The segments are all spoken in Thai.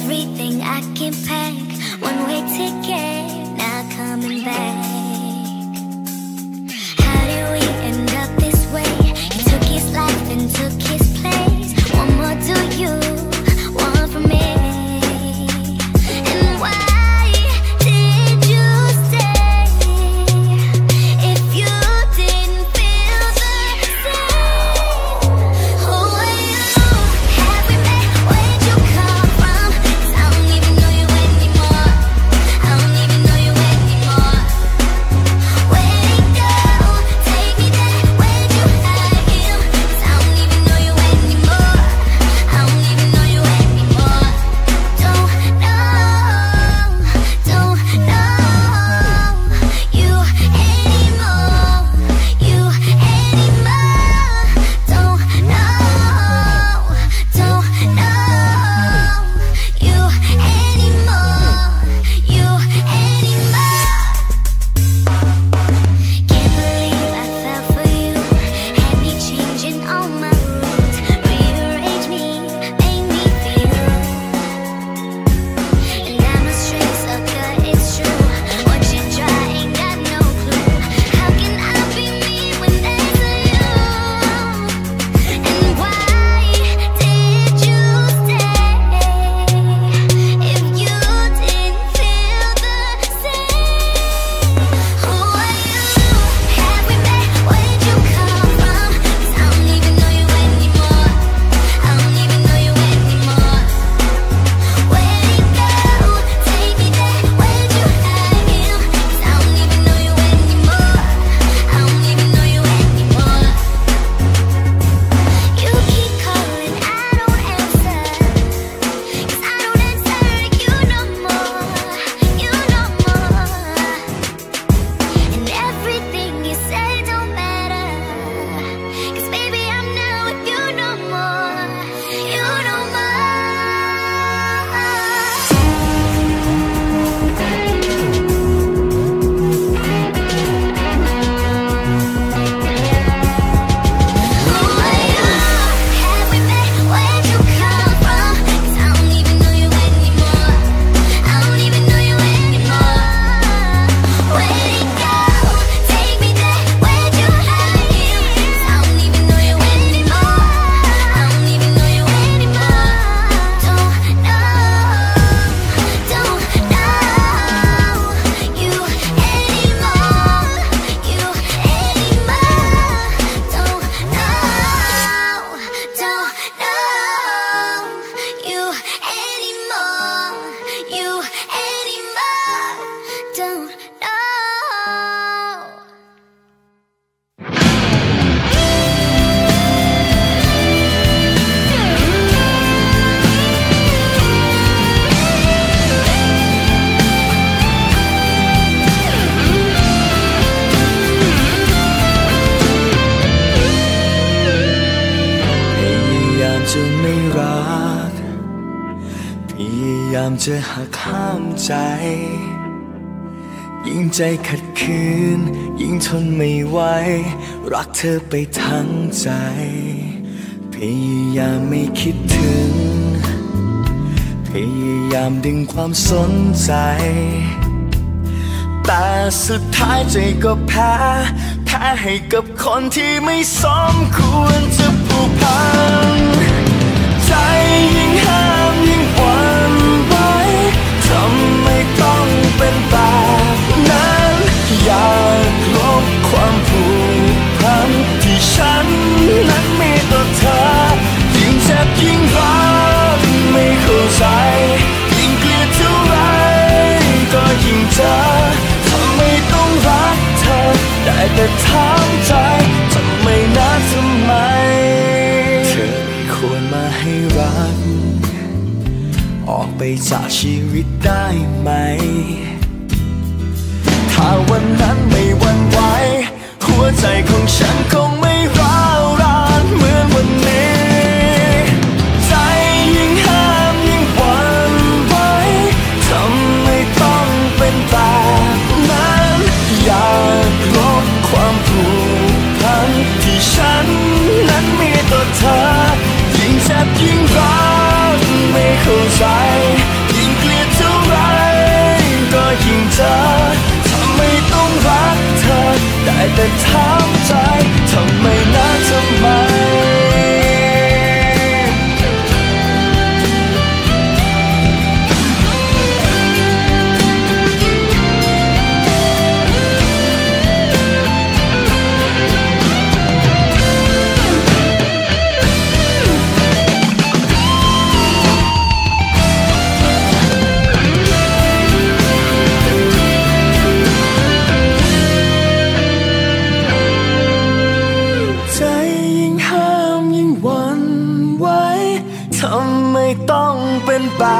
everything I can pack. One way ticket, not coming back. ามจะหักห้ามใจ ยิ่งใจขัดขืน ยิ่งทนไม่ไหว รักเธอไปทั้งใจ พยายามไม่คิดถึง พยายามดึงความสนใจ แต่สุดท้ายใจก็แพ้ แพ้ให้กับคนที่ไม่สมควรจะผูกพัน ใจ ไปจากชีวิตได้ไหม ถ้าวันนั้นไม่วันไหว หัวใจของฉันคงไม่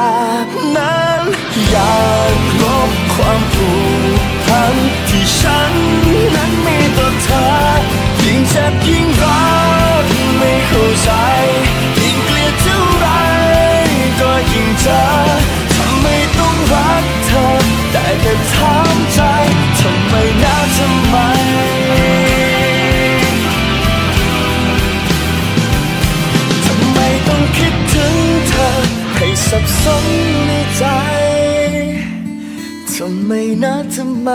นแบบนั้น อยากลบความผูกพันที่ฉันนั้นมีต่อเธอ ยิ่งเจ็บยิ่งรักไม่เข้าใจ ยิ่งเกลียดเท่าไรก็ยิ่งเจอทำไมต้องรักเธอ แต่แต่ถามใจทำไมนะทำไมทำไมต้องคิดถึง สับสนในใจ ทำไมนะทำไม